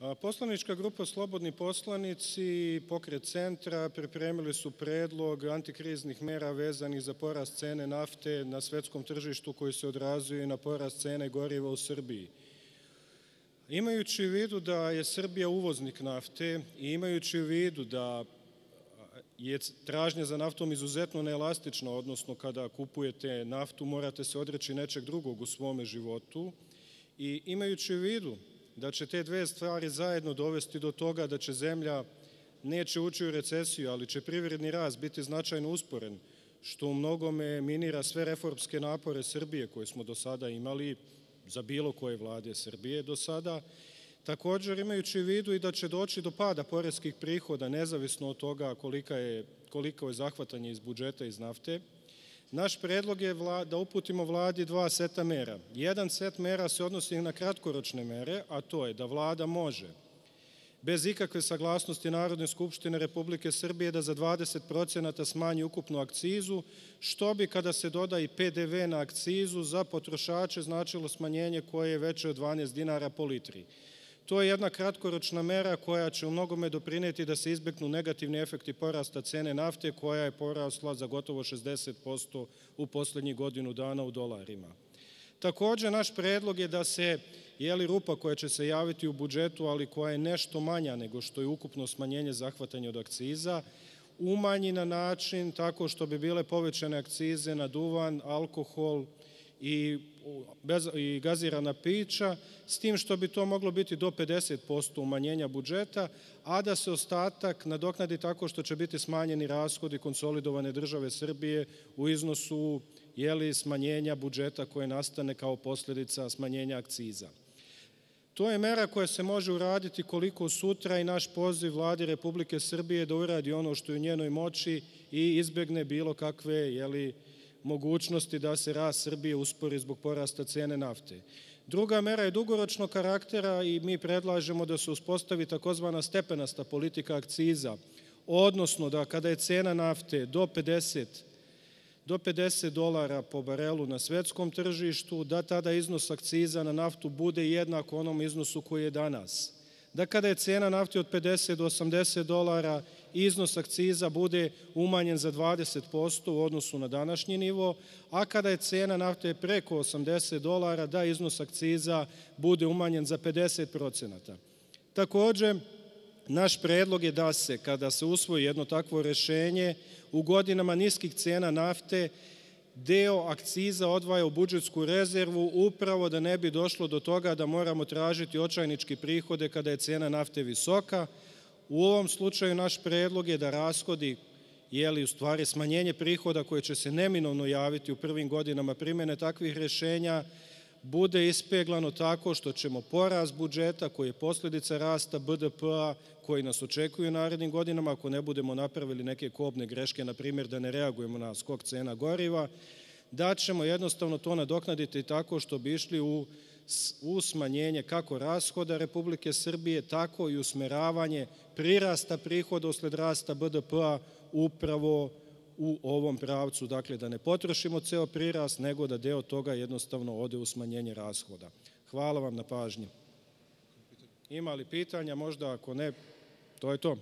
Poslanička grupa Slobodni poslanici pokret centra pripremili su predlog antikriznih mera vezanih za porast cene nafte na svetskom tržištu koji se odrazuje na porast cene goriva u Srbiji. Imajući u vidu da je Srbija uvoznik nafte i imajući u vidu da je tražnja za naftom izuzetno neelastična, odnosno kada kupujete naftu morate se odreći nečeg drugog u svome životu i imajući u vidu da će te dve stvari zajedno dovesti do toga da će zemlja neće ući u recesiju, ali će privredni rast biti značajno usporen, što u mnogome minira sve reformske napore Srbije koje smo do sada imali za bilo koje vlade Srbije do sada, Također imajući u vidu i da će doći do pada poreskih prihoda nezavisno od toga kolika je, koliko je zahvatanje iz budžeta iz nafte, naš predlog je da uputimo vladi dva seta mera. Jedan set mera se odnosi na kratkoročne mere, a to je da vlada može bez ikakve saglasnosti Narodne skupštine Republike Srbije da za 20% smanji ukupnu akcizu, što bi kada se doda i PDV na akcizu za potrošače značilo smanjenje koje je veće od 12 dinara po litri. To je jedna kratkoročna mera koja će u mnogome doprineti da se izbegnu negativni efekti porasta cene nafte koja je porasla za gotovo 60% u poslednjih godinu dana u dolarima. Takođe, naš predlog je da se jeli rupa koja će se javiti u budžetu, ali koja je nešto manja nego što je ukupno smanjenje zahvatanja od akciza, umanji na način tako što bi bile povećane akcize na duvan, alkohol, i, bez, i gazirana pića, s tim što bi to moglo biti do 50% umanjenja budžeta, a da se ostatak nadoknadi tako što će biti smanjeni rashodi konsolidovane države Srbije u iznosu jeli, smanjenja budžeta koje nastane kao posljedica smanjenja akciza. To je mera koja se može uraditi koliko sutra i naš poziv vladi Republike Srbije da uradi ono što je u njenoj moći i izbegne bilo kakve jeli, mogućnosti da se rast Srbije uspori zbog porasta cene nafte. Druga mera je dugoročnog karaktera i mi predlažemo da se uspostavi takozvana stepenasta politika akciza, odnosno da kada je cena nafte do 50 do 50 dolara po barelu na svetskom tržištu, da tada iznos akciza na naftu bude jednak onom iznosu koji je danas da kada je cena nafte od 50 do 80 dolara, iznos akciza bude umanjen za 20% u odnosu na današnji nivo, a kada je cena nafte preko 80 dolara, da iznos akciza bude umanjen za 50%. Takođe, naš predlog je da se, kada se usvoji jedno takvo rešenje, u godinama niskih cena nafte deo akciza odvaja u budžetsku rezervu upravo da ne bi došlo do toga da moramo tražiti očajnički prihode kada je cena nafte visoka. U ovom slučaju naš predlog je da rashodi jeli u stvari smanjenje prihoda koje će se neminovno javiti u prvim godinama primene takvih rešenja bude ispeglano tako što ćemo poraz budžeta koji je posljedica rasta BDP-a koji nas očekuju u narednim godinama ako ne budemo napravili neke kobne greške, na primjer da ne reagujemo na skok cena goriva, da ćemo jednostavno to nadoknaditi tako što bi išli u, u smanjenje kako rashoda Republike Srbije, tako i usmeravanje prirasta prihoda usled rasta BDP-a upravo u ovom pravcu, dakle da ne potrošimo ceo prirast, nego da deo toga jednostavno ode u smanjenje rashoda. Hvala vam na pažnji. Ima li pitanja? Možda ako ne, to je to.